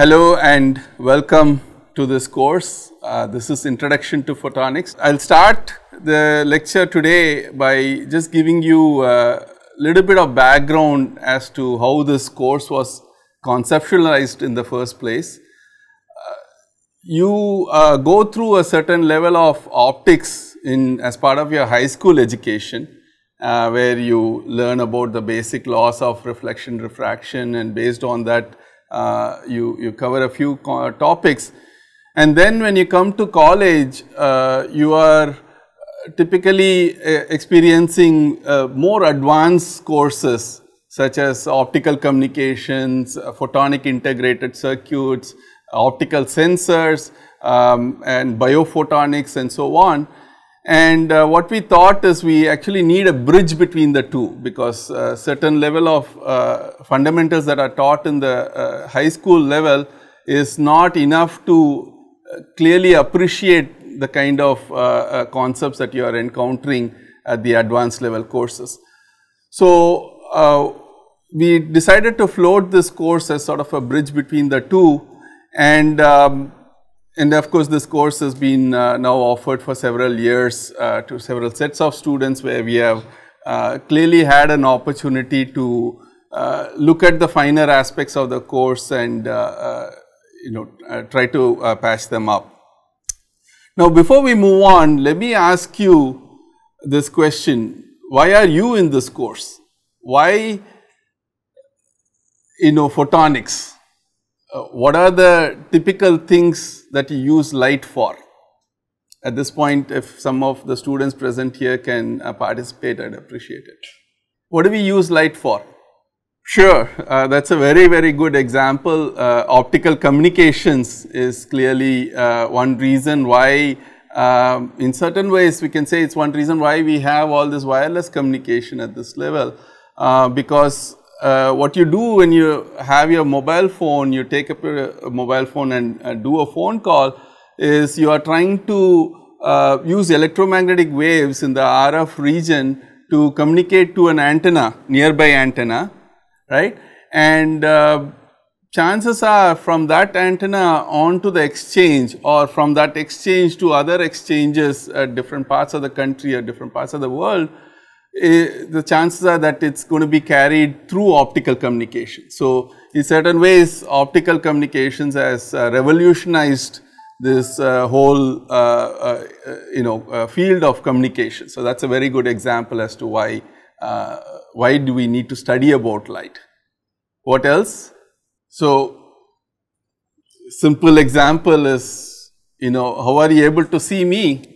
Hello and welcome to this course. Uh, this is Introduction to Photonics. I'll start the lecture today by just giving you a little bit of background as to how this course was conceptualized in the first place. Uh, you uh, go through a certain level of optics in as part of your high school education uh, where you learn about the basic laws of reflection refraction and based on that uh, you, you cover a few topics and then when you come to college uh, you are typically uh, experiencing uh, more advanced courses such as optical communications, uh, photonic integrated circuits, optical sensors um, and biophotonics and so on. And uh, what we thought is we actually need a bridge between the two because uh, certain level of uh, fundamentals that are taught in the uh, high school level is not enough to uh, clearly appreciate the kind of uh, concepts that you are encountering at the advanced level courses. So, we decided to float this course as sort of a bridge between the two and um, and of course, this course has been uh, now offered for several years uh, to several sets of students where we have uh, clearly had an opportunity to uh, look at the finer aspects of the course and uh, uh, you know try to patch them up. Now, before we move on, let me ask you this question, why are you in this course? Why you know photonics? Uh, what are the typical things that you use light for? At this point, if some of the students present here can uh, participate, I'd appreciate it. What do we use light for? Sure, uh, that's a very, very good example. Uh, optical communications is clearly uh, one reason why, um, in certain ways, we can say it's one reason why we have all this wireless communication at this level. Uh, because uh, what you do when you have your mobile phone, you take up your mobile phone and uh, do a phone call is you are trying to uh, use electromagnetic waves in the RF region to communicate to an antenna, nearby antenna, right. And uh, chances are from that antenna on to the exchange or from that exchange to other exchanges at different parts of the country or different parts of the world, uh, the chances are that it's going to be carried through optical communication. So, in certain ways optical communications has uh, revolutionized this uh, whole uh, uh, you know field of communication. So, that is a very good example as to why why do we need to study about light. What else? So, simple example is you know how are you able to see me?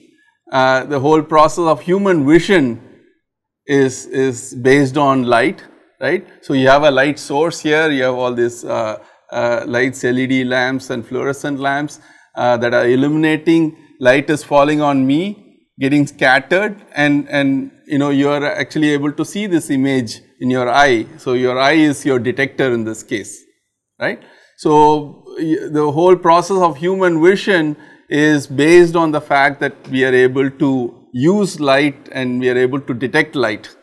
the whole process of human vision is, is based on light, right. So, you have a light source here, you have all these uh, uh, lights, LED lamps and fluorescent lamps uh, that are illuminating, light is falling on me, getting scattered and, and you know you are actually able to see this image in your eye. So, your eye is your detector in this case, right. So, the whole process of human vision is based on the fact that we are able to use light and we are able to detect light.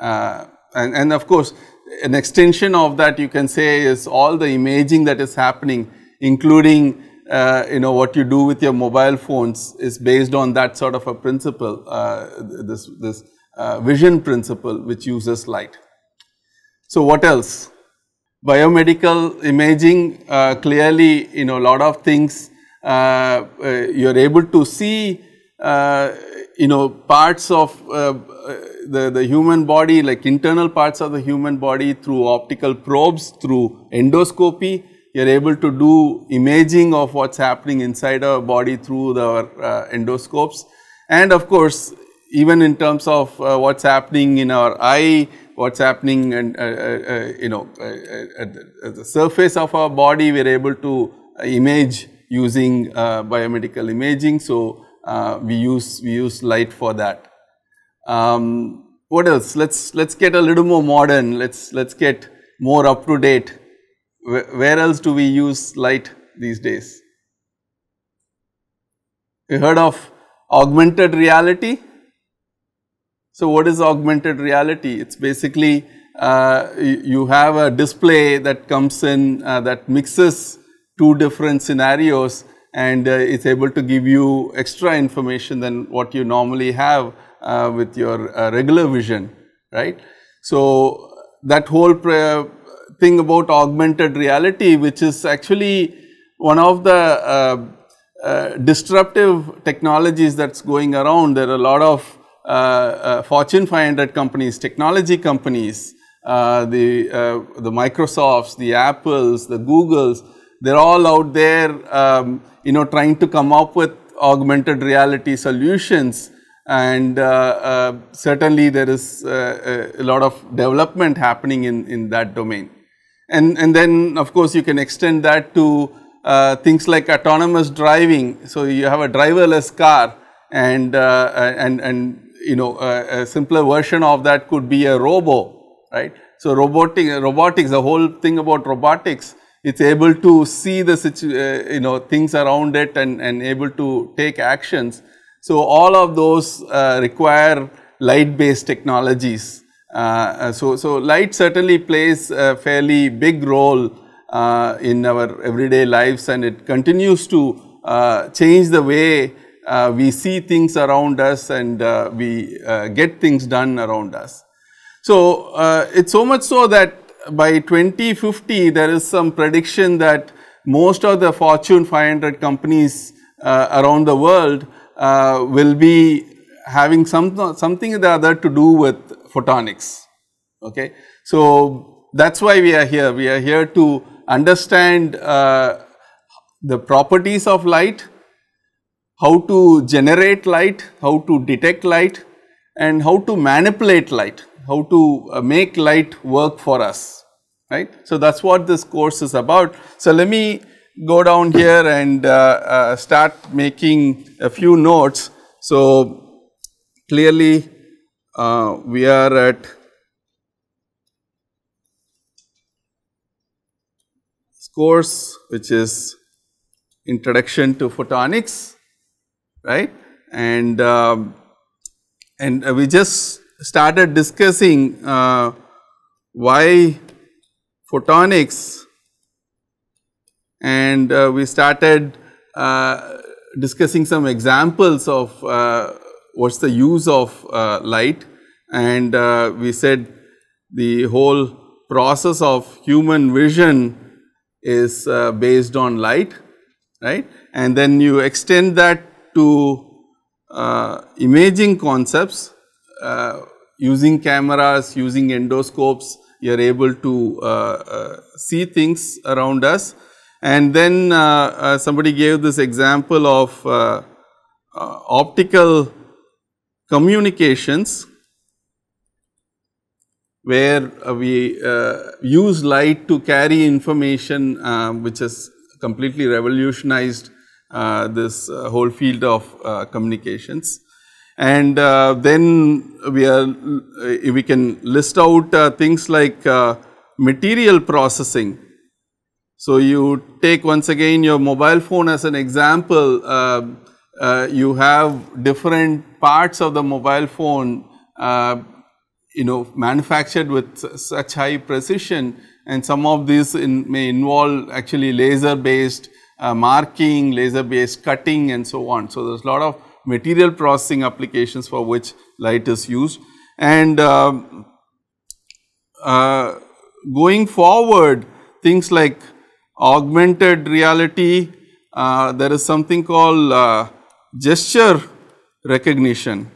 Uh, and, and of course, an extension of that you can say is all the imaging that is happening including uh, you know what you do with your mobile phones is based on that sort of a principle, uh, this, this uh, vision principle which uses light. So, what else? Biomedical imaging uh, clearly you know a lot of things uh, you are able to see you know parts of uh, the, the human body like internal parts of the human body through optical probes through endoscopy you are able to do imaging of what is happening inside our body through the uh, endoscopes. And of course even in terms of uh, what is happening in our eye what is happening and uh, uh, uh, you know at the, at, the, surface of our body we are able to image using biomedical imaging. So uh, we use we use light for that. Um, what else? Let's let's get a little more modern. Let's let's get more up to date. Where, else do we use light these days? You heard of augmented reality? So what is augmented reality? It's basically uh, you have a display that comes in uh, that mixes two different scenarios and uh, it's able to give you extra information than what you normally have uh, with your uh, regular vision, right? So that whole thing about augmented reality, which is actually one of the uh, uh, disruptive technologies that's going around. There are a lot of uh, Fortune 500 companies, technology companies, the, the Microsofts, the Apples, the Googles, they're all out there, um, you know, trying to come up with augmented reality solutions and uh, uh, certainly there is uh, a lot of development happening in, in that domain. And, and then of course you can extend that to uh, things like autonomous driving. So you have a driverless car and, uh, and, and you know a, a simpler version of that could be a robo, right. So robotic, robotics, the whole thing about robotics it's able to see the situ, uh, you know things around it and, and able to take actions. So all of those uh, require light based technologies. Uh, uh, so, so light certainly plays a fairly big role uh, in our everyday lives and it continues to uh, change the way we see things around us and we get things done around us. So, it's so much so that by 2050 there is some prediction that most of the Fortune 500 companies uh, around the world uh, will be having some, something or the other to do with photonics. Okay. So, that is why we are here. We are here to understand uh, the properties of light, how to generate light, how to detect light and how to manipulate light how to uh, make light work for us, right. So, that is what this course is about. So, let me go down here and uh, uh, start making a few notes. So, clearly uh, we are at this course which is introduction to photonics right and um, and we just started discussing uh, why photonics and uh, we started uh, discussing some examples of uh, what's the use of uh, light. And uh, we said the whole process of human vision is based on light right? And then you extend that to imaging concepts uh, using cameras, using endoscopes, you are able to uh, uh, see things around us. And then somebody gave this example of optical communications where uh, we uh, use light to carry information uh, which has completely revolutionized this whole field of communications and uh, then we are uh, we can list out uh, things like uh, material processing. So, you take once again your mobile phone as an example, uh, uh, you have different parts of the mobile phone you know manufactured with such high precision and some of these in, may involve actually laser based marking, laser based cutting and so on. So, there is a lot of material processing applications for which light is used. And uh, uh, going forward things like augmented reality, uh, there is something called uh, gesture recognition.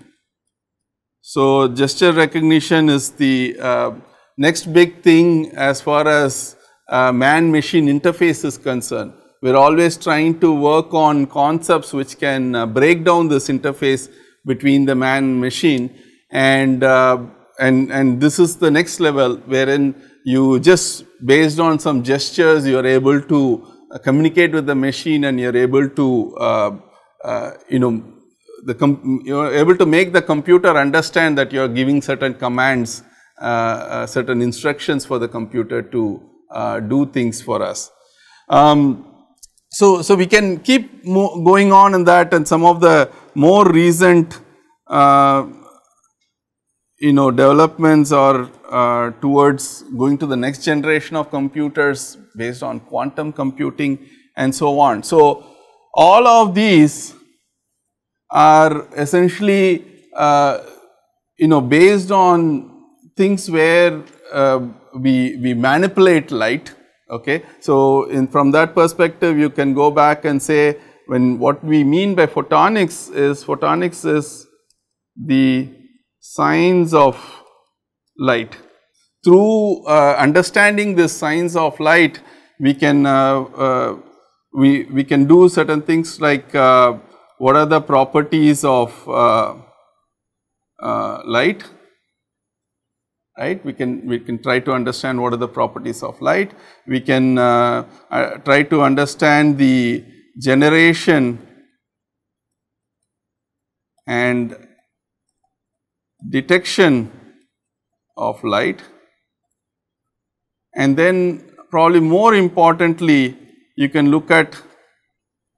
So, gesture recognition is the uh, next big thing as far as uh, man machine interface is concerned we are always trying to work on concepts which can uh, break down this interface between the man and machine and, uh, and, and this is the next level wherein you just based on some gestures you are able to uh, communicate with the machine and you are able to uh, uh, you know the you are able to make the computer understand that you are giving certain commands uh, certain instructions for the computer to do things for us. Um, so, so we can keep going on in that and some of the more recent uh, you know developments are uh, towards going to the next generation of computers based on quantum computing and so on. So, all of these are essentially uh, you know based on things where uh, we, we manipulate light okay. So, in from that perspective you can go back and say when what we mean by photonics is photonics is the science of light. Through uh, understanding the science of light we can uh, uh, we, we can do certain things like uh, what are the properties of uh, uh, light right? We can we can try to understand what are the properties of light. We can uh, uh, try to understand the generation and detection of light. And then probably more importantly you can look at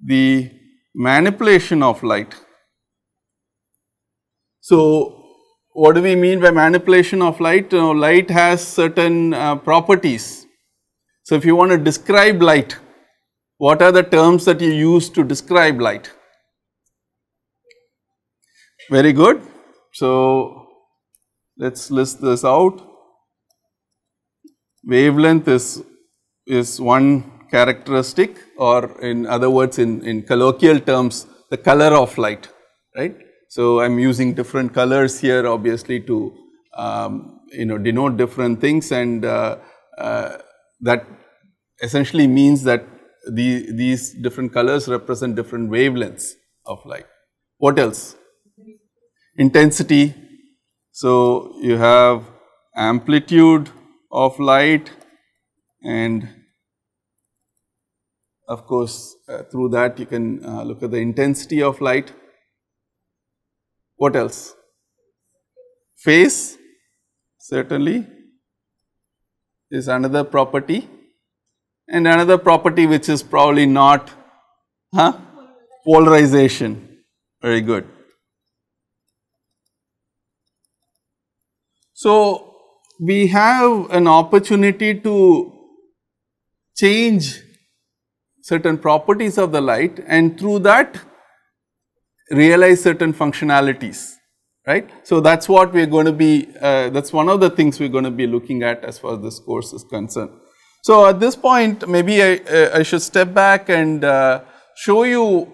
the manipulation of light. So, what do we mean by manipulation of light? You know, light has certain uh, properties. So, if you want to describe light, what are the terms that you use to describe light? Very good. So, let us list this out. Wavelength is, is one characteristic or in other words in, in colloquial terms the color of light right. So, I am using different colors here obviously to um, you know denote different things and uh, uh, that essentially means that the, these different colors represent different wavelengths of light. What else? Intensity. So, you have amplitude of light and of course, uh, through that you can uh, look at the intensity of light. What else? Phase certainly is another property and another property which is probably not huh? polarization very good. So, we have an opportunity to change certain properties of the light and through that realize certain functionalities right. So, that is what we are going to be uh, that is one of the things we are going to be looking at as far as this course is concerned. So, at this point maybe I, uh, I should step back and uh, show you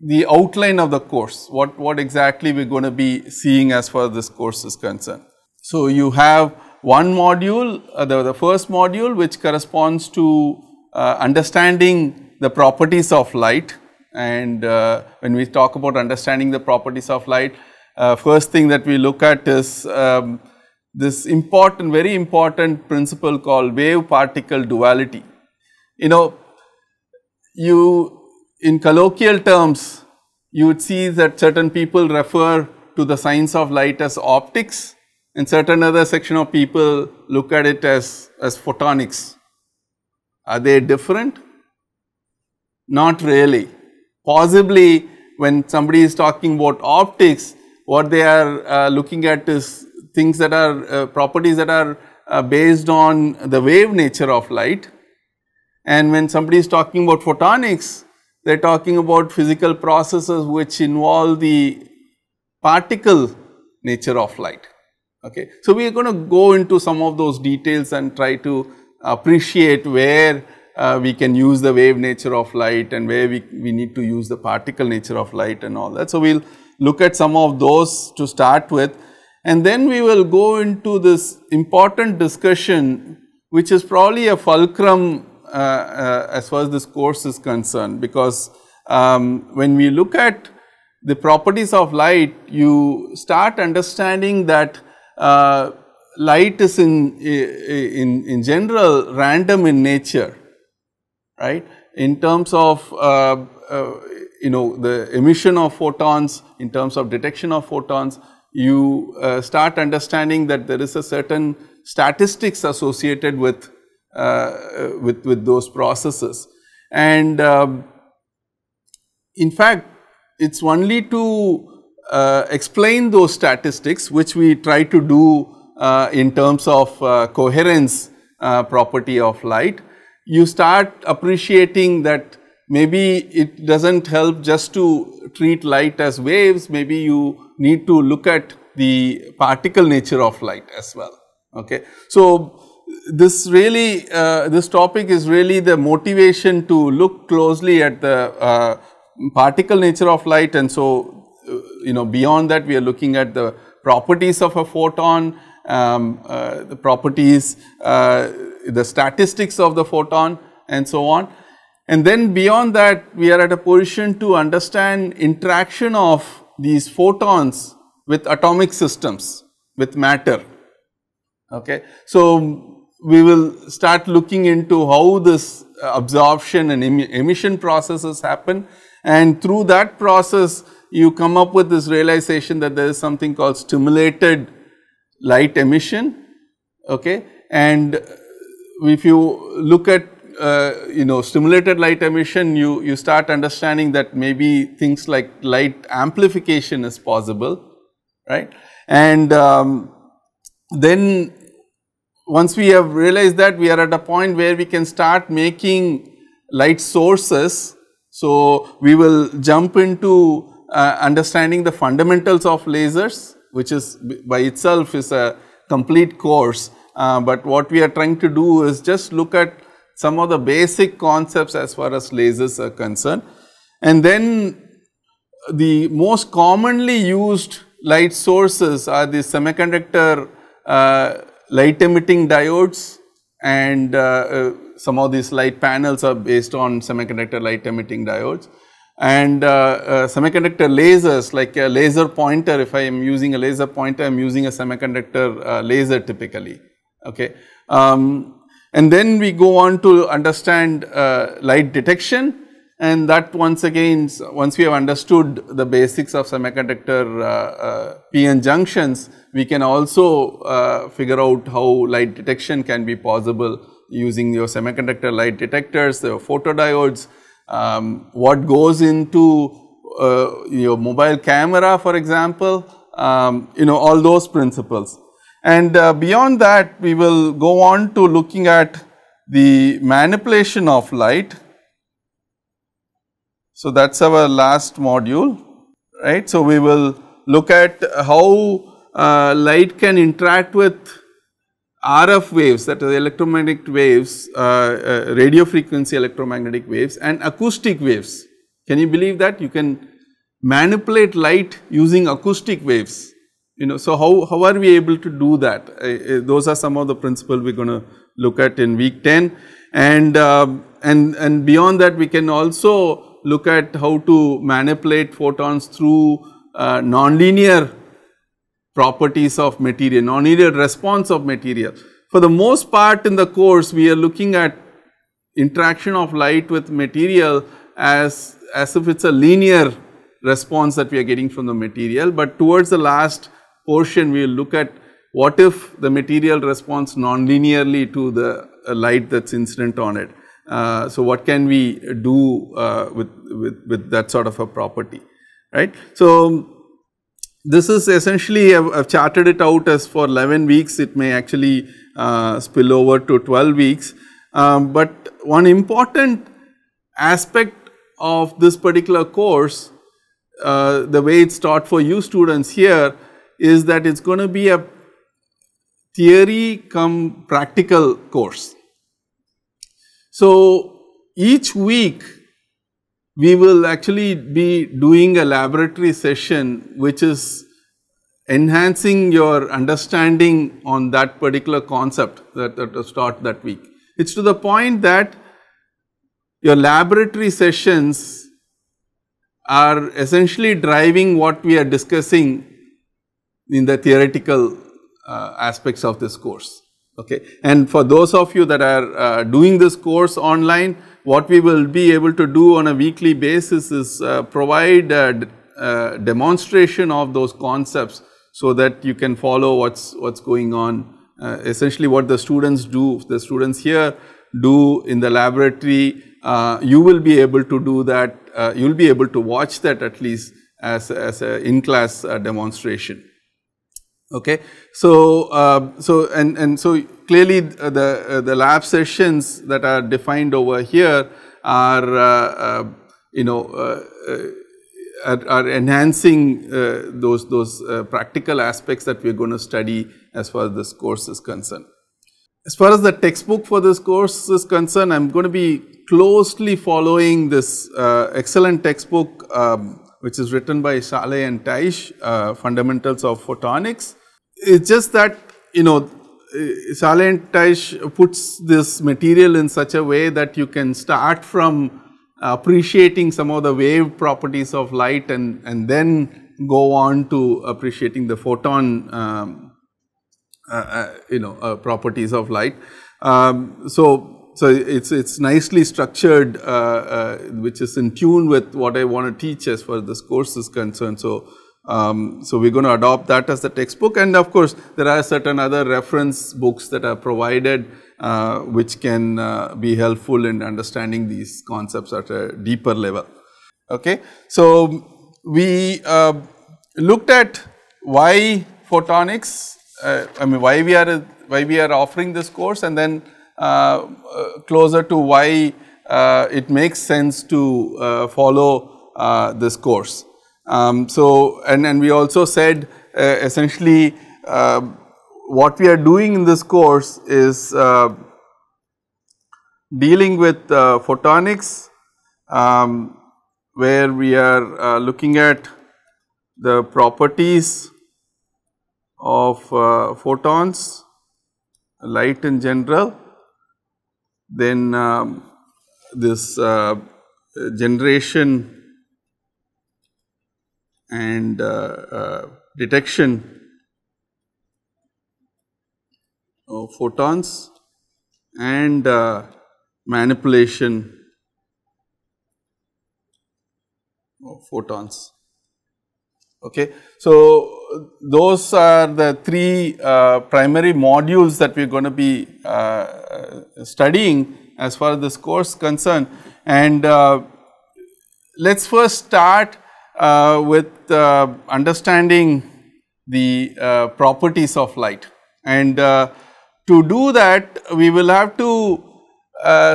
the outline of the course, what, what exactly we are going to be seeing as far as this course is concerned. So, you have one module, uh, the, the first module which corresponds to uh, understanding the properties of light and uh, when we talk about understanding the properties of light, uh, first thing that we look at is um, this important, very important principle called wave particle duality. You know, you in colloquial terms, you would see that certain people refer to the science of light as optics and certain other section of people look at it as, as photonics. Are they different? Not really. Possibly when somebody is talking about optics, what they are uh, looking at is things that are uh, properties that are uh, based on the wave nature of light. And when somebody is talking about photonics, they are talking about physical processes which involve the particle nature of light. Okay. So, we are going to go into some of those details and try to appreciate where uh, we can use the wave nature of light and where we, we need to use the particle nature of light and all that. So, we will look at some of those to start with. And then we will go into this important discussion which is probably a fulcrum uh, uh, as far as this course is concerned. Because um, when we look at the properties of light you start understanding that uh, light is in, in, in general random in nature, right. In terms of uh, uh, you know the emission of photons, in terms of detection of photons, you uh, start understanding that there is a certain statistics associated with, uh, with, with those processes. And um, in fact, it is only to uh, explain those statistics which we try to do uh, in terms of uh, coherence uh, property of light you start appreciating that maybe it doesn't help just to treat light as waves, maybe you need to look at the particle nature of light as well. Okay. So, this really, uh, this topic is really the motivation to look closely at the uh, particle nature of light and so, uh, you know, beyond that we are looking at the properties of a photon, um, uh, the properties, uh, the statistics of the photon and so on. And then beyond that we are at a position to understand interaction of these photons with atomic systems, with matter. Okay. So, we will start looking into how this absorption and em emission processes happen and through that process you come up with this realization that there is something called stimulated light emission okay and if you look at uh, you know stimulated light emission you you start understanding that maybe things like light amplification is possible right? And um, then once we have realized that we are at a point where we can start making light sources. So, we will jump into uh, understanding the fundamentals of lasers which is by itself is a complete course, uh, but what we are trying to do is just look at some of the basic concepts as far as lasers are concerned. And then the most commonly used light sources are the semiconductor uh, light emitting diodes and uh, uh, some of these light panels are based on semiconductor light emitting diodes and uh, uh, semiconductor lasers like a laser pointer if I am using a laser pointer I am using a semiconductor uh, laser typically okay. Um, and then we go on to understand uh, light detection and that once again once we have understood the basics of semiconductor uh, PN junctions we can also figure out how light detection can be possible using your semiconductor light detectors, the photodiodes, um, what goes into uh, your mobile camera for example, um, you know all those principles. And uh, beyond that we will go on to looking at the manipulation of light. So that is our last module right. So we will look at how uh, light can interact with RF waves that is electromagnetic waves, uh, uh, radio frequency electromagnetic waves and acoustic waves. Can you believe that? You can manipulate light using acoustic waves. You know, so how, how are we able to do that? Uh, uh those are some of the principles we are going to look at in week 10 and, um, and, and beyond that we can also look at how to manipulate photons through uh, nonlinear properties of material, nonlinear response of material. For the most part in the course we are looking at interaction of light with material as, as if it is a linear response that we are getting from the material, but towards the last portion we will look at what if the material responds non-linearly to the uh, light that is incident on it. Uh, so, what can we do uh, with, with, with that sort of a property, right. So, this is essentially I have charted it out as for 11 weeks it may actually uh, spill over to 12 weeks. Um, but one important aspect of this particular course uh, the way it is taught for you students here is that it is going to be a theory come practical course. So, each week we will actually be doing a laboratory session which is enhancing your understanding on that particular concept that, that was taught that week. It is to the point that your laboratory sessions are essentially driving what we are discussing in the theoretical uh, aspects of this course. Okay. And for those of you that are uh, doing this course online, what we will be able to do on a weekly basis is uh, provide demonstration of those concepts so that you can follow what's what's going on. Uh, essentially, what the students do, the students here do in the laboratory, uh, you will be able to do that. Uh, you will be able to watch that at least as as a in class uh, demonstration. Okay, so uh, so and and so clearly uh, the, uh, the lab sessions that are defined over here are, uh, you know, are, are, enhancing those, those practical aspects that we are going to study as far as this course is concerned. As far as the textbook for this course is concerned, I am going to be closely following this uh, excellent textbook um, which is written by Saleh and Teich, uh, Fundamentals of Photonics. It's just that, you know, and puts this material in such a way that you can start from appreciating some of the wave properties of light and, and then go on to appreciating the photon um, uh, uh, you know uh, properties of light. Um, so so it's it's nicely structured, uh, uh, which is in tune with what I want to teach as far as this course is concerned. So um, so we're going to adopt that as the textbook, and of course there are certain other reference books that are provided, uh, which can uh, be helpful in understanding these concepts at a deeper level. Okay, so we uh, looked at why photonics. Uh, I mean, why we are why we are offering this course, and then uh, uh, closer to why it makes sense to follow this course. Um, so, and, and we also said essentially what we are doing in this course is dealing with photonics um, where we are uh, looking at the properties of uh, photons, light in general then um, this uh, generation and uh, uh, detection of photons and uh, manipulation of photons. Okay. So, those are the three uh, primary modules that we are going to be uh, studying as far as this course concerned. And uh, let us first start with uh, understanding the uh, properties of light. And to do that, we will have to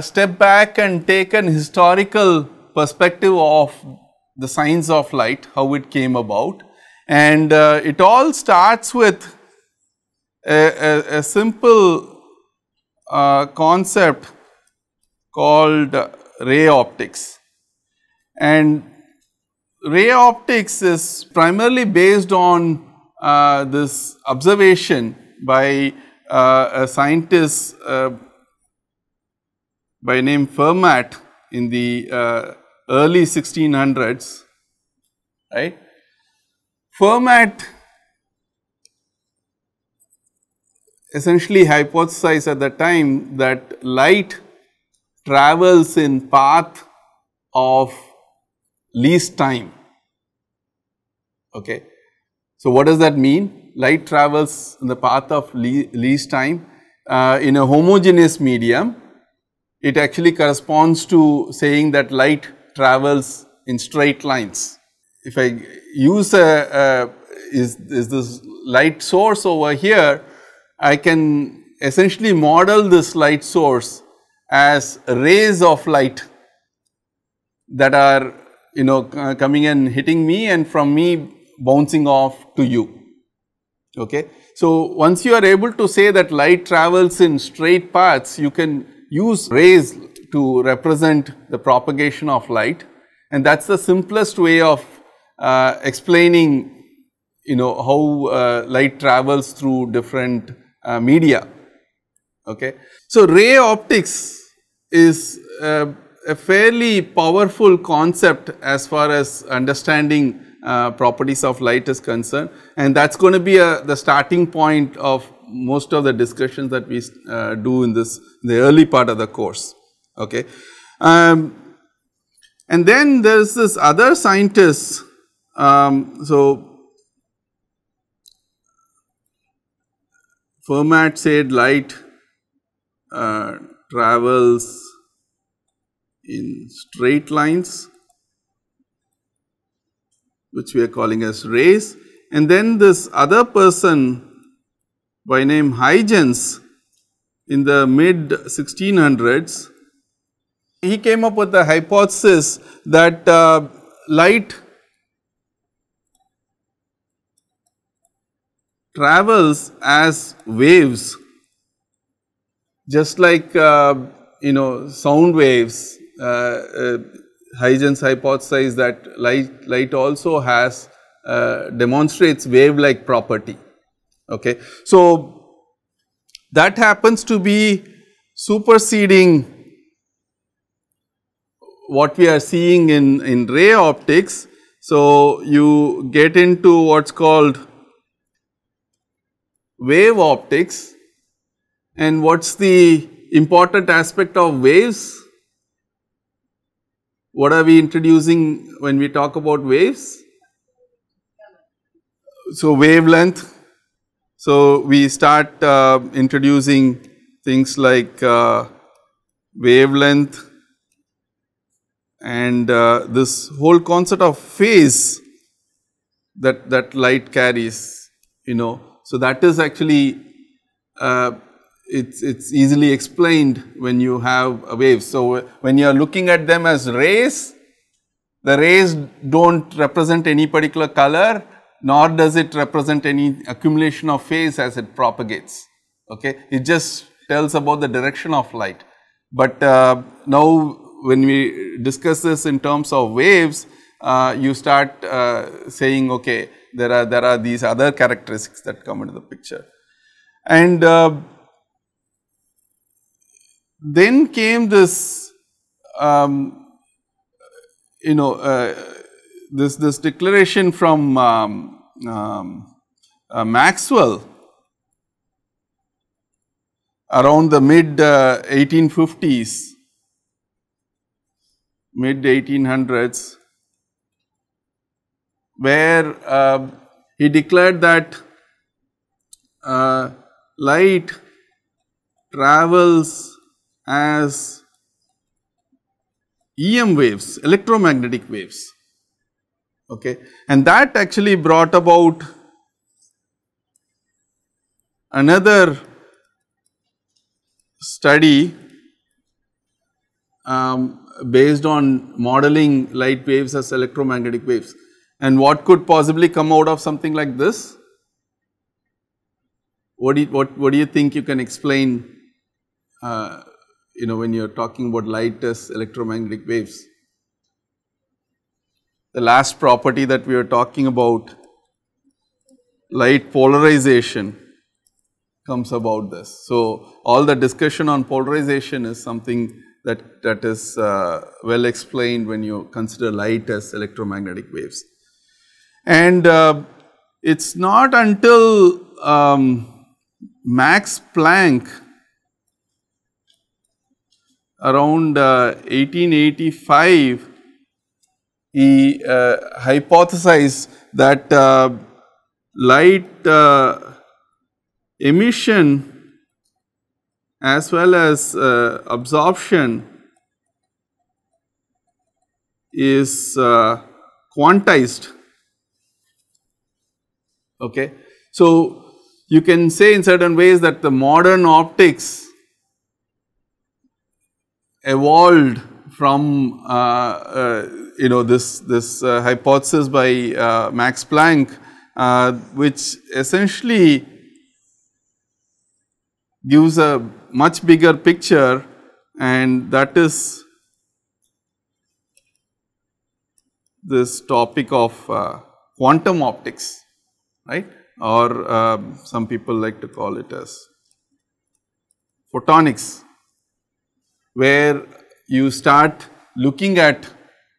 step back and take an historical perspective of the science of light, how it came about and uh, it all starts with a, a, a simple uh, concept called ray optics. And ray optics is primarily based on uh, this observation by uh, a scientist uh, by name Fermat in the uh, early 1600s, right. Fermat essentially hypothesized at the time that light travels in path of least time. Okay. So, what does that mean? Light travels in the path of least time uh, in a homogeneous medium. It actually corresponds to saying that light travels in straight lines. If I use a, a is, is this light source over here, I can essentially model this light source as rays of light that are you know coming and hitting me and from me bouncing off to you. Okay. So, once you are able to say that light travels in straight paths, you can use rays to represent the propagation of light and that is the simplest way of uh, explaining you know how uh, light travels through different uh, media. Okay. So, ray optics is uh, a fairly powerful concept as far as understanding uh, properties of light is concerned and that is going to be a, the starting point of most of the discussions that we uh, do in this the early part of the course. Okay. Um, and then there is this other scientist um, so, Fermat said light uh, travels in straight lines which we are calling as rays and then this other person by name Huygens in the mid 1600s, he came up with the hypothesis that uh, light travels as waves just like uh, you know sound waves uh, uh, Huygens hypothesized that light, light also has uh, demonstrates wave like property okay. So that happens to be superseding what we are seeing in, in ray optics. So you get into what's called wave optics and what's the important aspect of waves? What are we introducing when we talk about waves? So wavelength. So we start uh, introducing things like uh, wavelength and uh, this whole concept of phase that, that light carries, you know. So that is actually uh, it's, it's easily explained when you have a wave. So, when you are looking at them as rays, the rays do not represent any particular color nor does it represent any accumulation of phase as it propagates. Okay? It just tells about the direction of light. But uh, now when we discuss this in terms of waves, uh, you start uh, saying okay there are there are these other characteristics that come into the picture. And uh, then came this, um, you know, uh, this, this declaration from um, um, uh, Maxwell around the mid uh, 1850s, mid 1800s, where uh, he declared that uh, light travels as EM waves, electromagnetic waves. Okay. And that actually brought about another study um, based on modeling light waves as electromagnetic waves. And what could possibly come out of something like this? What do you, what, what do you think you can explain uh, you know when you are talking about light as electromagnetic waves. The last property that we are talking about light polarization comes about this. So, all the discussion on polarization is something that, that is uh, well explained when you consider light as electromagnetic waves. And uh, it is not until um, Max Planck around uh, 1885 he uh, hypothesized that uh, light uh, emission as well as uh, absorption is uh, quantized. Okay? So you can say in certain ways that the modern optics evolved from uh, uh, you know this this uh, hypothesis by Max Planck which essentially gives a much bigger picture and that is this topic of uh, quantum optics right? Or uh, some people like to call it as photonics where you start looking at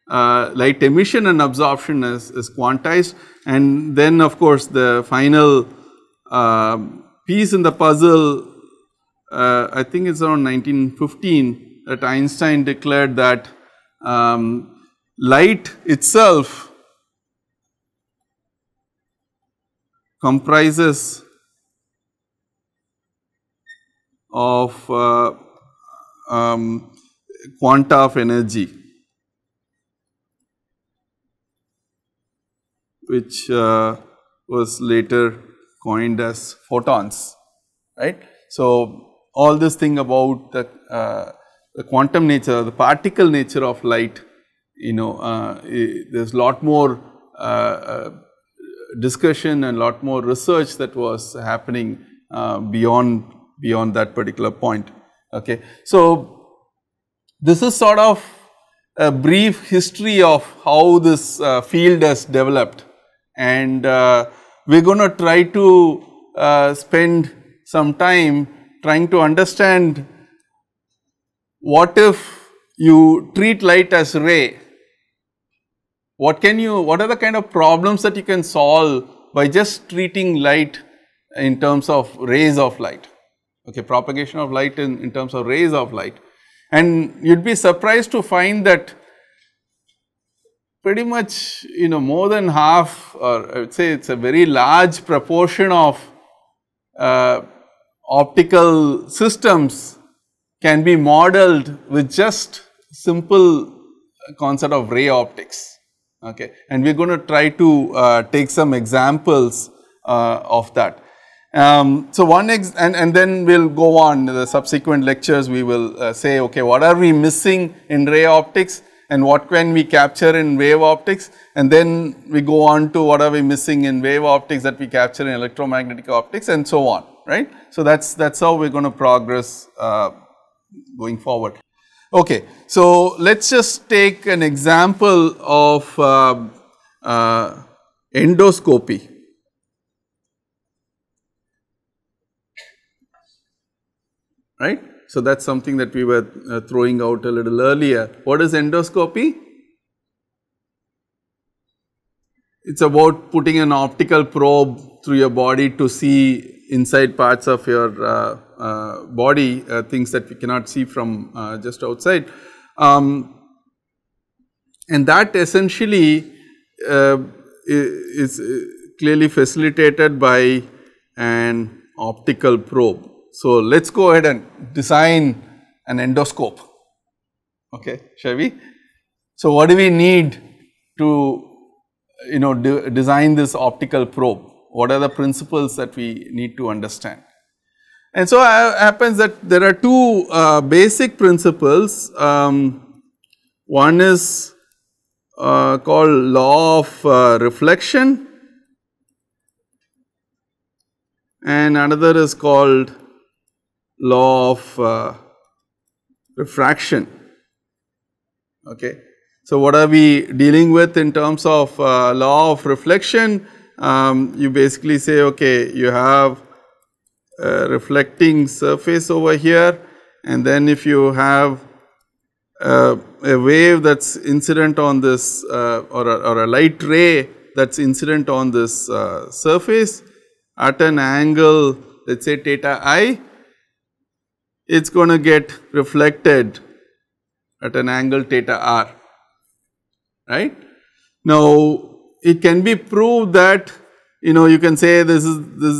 uh, light emission and absorption is, is quantized. And then of course the final uh, piece in the puzzle uh, I think it's around 1915 that Einstein declared that um, light itself comprises of uh, um, quanta of energy which uh, was later coined as photons right. So, all this thing about the, uh, the quantum nature, the particle nature of light, you know, uh, there's lot more uh, uh, discussion and lot more research that was happening uh, beyond beyond that particular point. Okay, so this is sort of a brief history of how this uh, field has developed. And uh, we are going to try to uh, spend some time trying to understand what if you treat light as ray? What can you, what are the kind of problems that you can solve by just treating light in terms of rays of light, okay, propagation of light in, in terms of rays of light. And you would be surprised to find that pretty much, you know, more than half or I would say it is a very large proportion of uh, optical systems can be modeled with just simple concept of ray optics okay and we are going to try to uh, take some examples uh, of that. Um, so one ex and, and then we will go on the subsequent lectures we will uh, say okay what are we missing in ray optics and what can we capture in wave optics and then we go on to what are we missing in wave optics that we capture in electromagnetic optics and so on right. So that is that is how we are going to progress uh, going forward. Okay, so let us just take an example of uh, uh, endoscopy. Right? So that is something that we were uh, throwing out a little earlier. What is endoscopy? It is about putting an optical probe through your body to see inside parts of your uh, uh, body, uh, things that we cannot see from uh, just outside. Um, and that essentially is clearly facilitated by an optical probe. So, let us go ahead and design an endoscope, okay, shall we? So, what do we need to you know de design this optical probe? What are the principles that we need to understand? And so uh, happens that there are two uh, basic principles. Um, one is uh, called law of uh, reflection and another is called law of uh, refraction. Okay. So what are we dealing with in terms of uh, law of reflection? Um, you basically say okay you have reflecting surface over here and then if you have uh, a wave that is incident on this uh, or, a, or, a, light ray that is incident on this uh, surface at an angle let us say theta i, it is going to get reflected at an angle theta r, right. Now, it can be proved that you know you can say this is this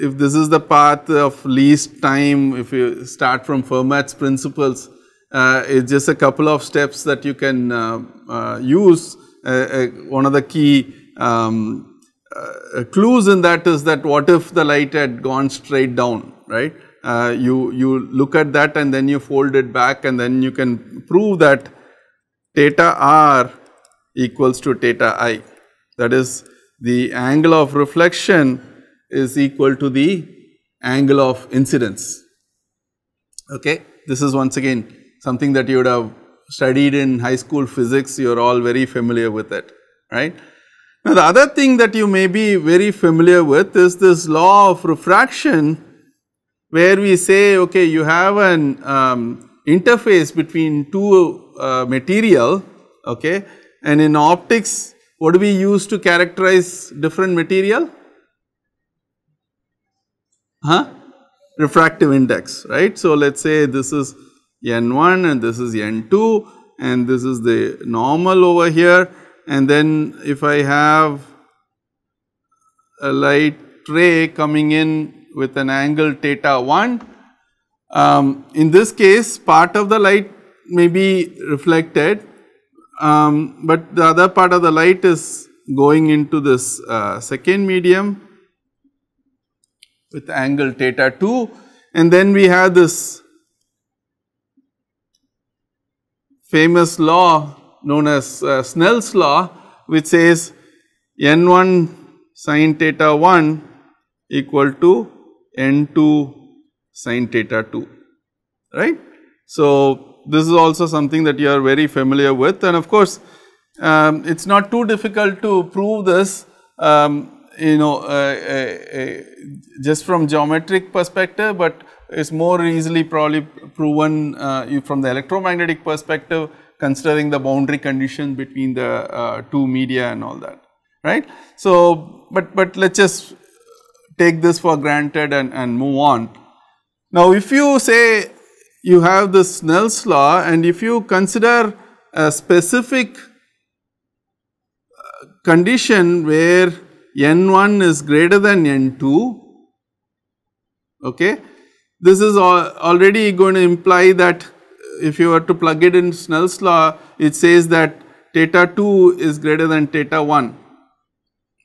if this is the path of least time, if you start from Fermat's principles, uh, it's just a couple of steps that you can uh, uh, use. Uh, uh, one of the key um, uh, clues in that is that what if the light had gone straight down, right? Uh, you, you look at that and then you fold it back and then you can prove that theta r equals to theta i. That is the angle of reflection is equal to the angle of incidence. Okay. This is once again something that you would have studied in high school physics, you are all very familiar with it, right. Now the other thing that you may be very familiar with is this law of refraction where we say okay you have an um, interface between two uh, material okay and in optics what do we use to characterize different material? huh? refractive index, right. So, let us say this is n1 and this is n2 and this is the normal over here and then if I have a light ray coming in with an angle theta 1, um, in this case part of the light may be reflected, um, but the other part of the light is going into this uh, second medium with angle theta 2 And then we have this famous law known as uh, Snell's law which says n1 sine theta 1 equal to n2 sine theta 2 right. So, this is also something that you are very familiar with and of course, um, it is not too difficult to prove this um, you know uh, uh, uh, just from geometric perspective, but it is more easily probably proven uh, from the electromagnetic perspective considering the boundary condition between the uh, two media and all that right. So, but, but let us just take this for granted and, and move on. Now, if you say you have this Snell's law and if you consider a specific uh, condition where n1 is greater than n2, okay, this is already going to imply that if you were to plug it in Snell's law, it says that theta 2 is greater than theta 1,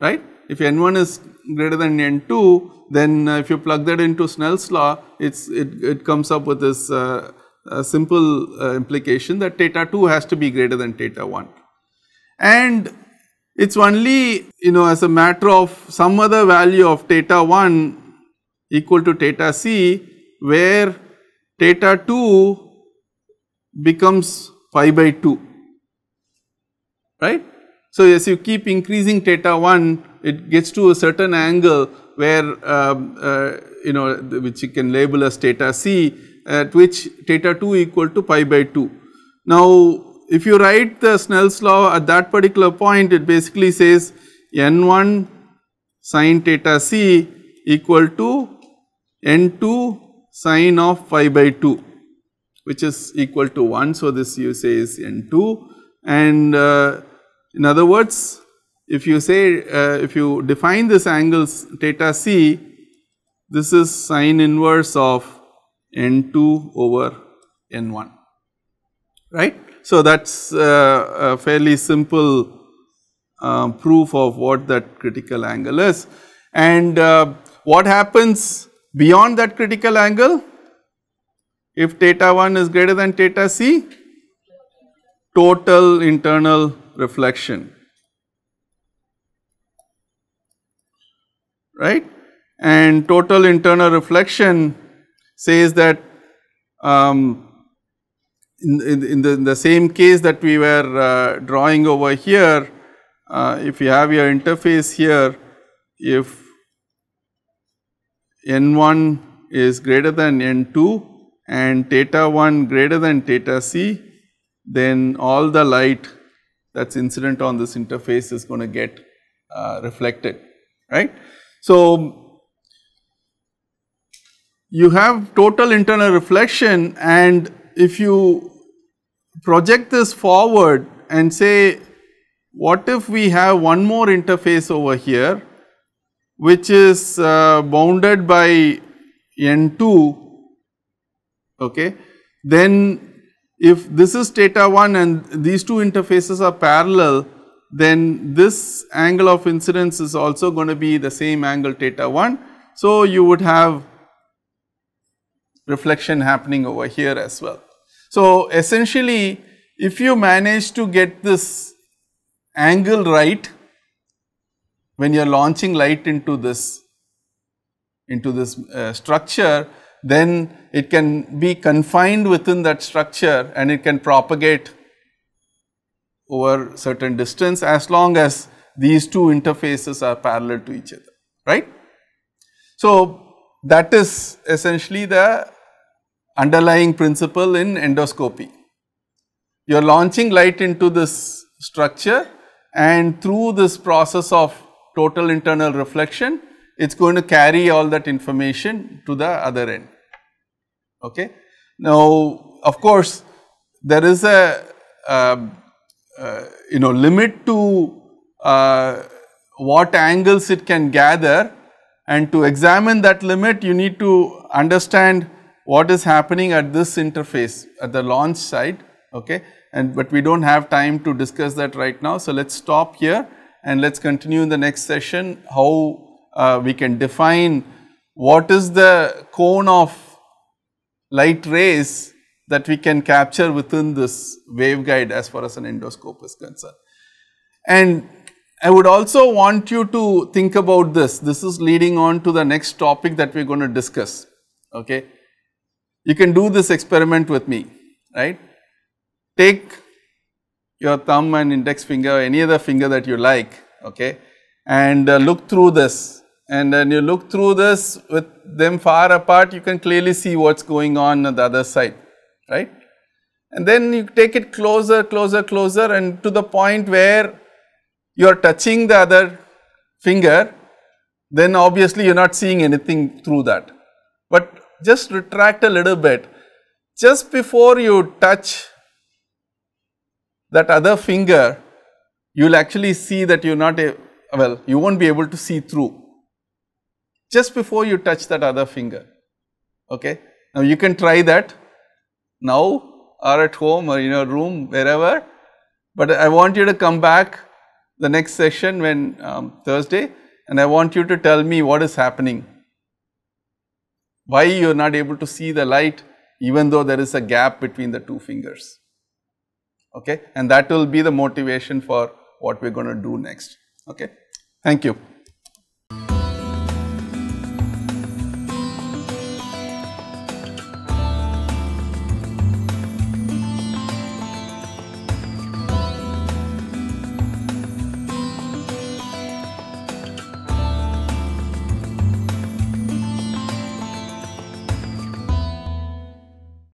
right. If n1 is greater than n2, then uh, if you plug that into Snell's law, it's, it, it comes up with this uh, simple uh, implication that theta 2 has to be greater than theta 1. And it is only you know as a matter of some other value of theta 1 equal to theta c where theta 2 becomes pi by 2 right. So, as you keep increasing theta 1 it gets to a certain angle where um, uh, you know which you can label as theta c at which theta 2 equal to pi by 2. Now, if you write the Snell's law at that particular point it basically says n1 sine theta c equal to n2 sine of pi by 2 which is equal to 1. So, this you say is n2 and uh, in other words if you say uh, if you define this angle theta c this is sine inverse of n2 over n1 right. So, that is uh, a fairly simple uh, proof of what that critical angle is. And uh, what happens beyond that critical angle? If theta 1 is greater than theta c, total internal reflection, right. And total internal reflection says that um, in, in, in, the, in, the, same case that we were uh, drawing over here, uh, if you have your interface here, if n1 is greater than n2, and theta 1 greater than theta c, then all the light that is incident on this interface is going to get uh, reflected, right. So, you have total internal reflection and if you project this forward and say what if we have one more interface over here which is uh, bounded by n2 okay. Then if this is theta 1 and these two interfaces are parallel then this angle of incidence is also going to be the same angle theta 1. So, you would have reflection happening over here as well. So, essentially if you manage to get this angle right when you are launching light into this into this uh, structure then it can be confined within that structure and it can propagate over certain distance as long as these two interfaces are parallel to each other, right. So, that is essentially the underlying principle in endoscopy. You are launching light into this structure and through this process of total internal reflection, it is going to carry all that information to the other end okay. Now of course there is a uh, you know limit to uh, what angles it can gather and to examine that limit you need to understand what is happening at this interface at the launch side okay and but we do not have time to discuss that right now. So, let us stop here and let us continue in the next session how uh, we can define what is the cone of light rays that we can capture within this waveguide as far as an endoscope is concerned. And I would also want you to think about this. This is leading on to the next topic that we are going to discuss. Okay. You can do this experiment with me, right. Take your thumb and index finger, any other finger that you like, okay, and uh, look through this. And then you look through this with them far apart, you can clearly see what's going on on the other side, right. And then you take it closer, closer, closer and to the point where you are touching the other finger, then obviously you are not seeing anything through that. But just retract a little bit. Just before you touch that other finger, you will actually see that you are not, a, well, you won't be able to see through. Just before you touch that other finger, okay. Now you can try that now or at home or in your room, wherever, but I want you to come back the next session when um, Thursday and I want you to tell me what is happening. Why you are not able to see the light even though there is a gap between the two fingers. Okay, and that will be the motivation for what we are going to do next. Okay, thank you.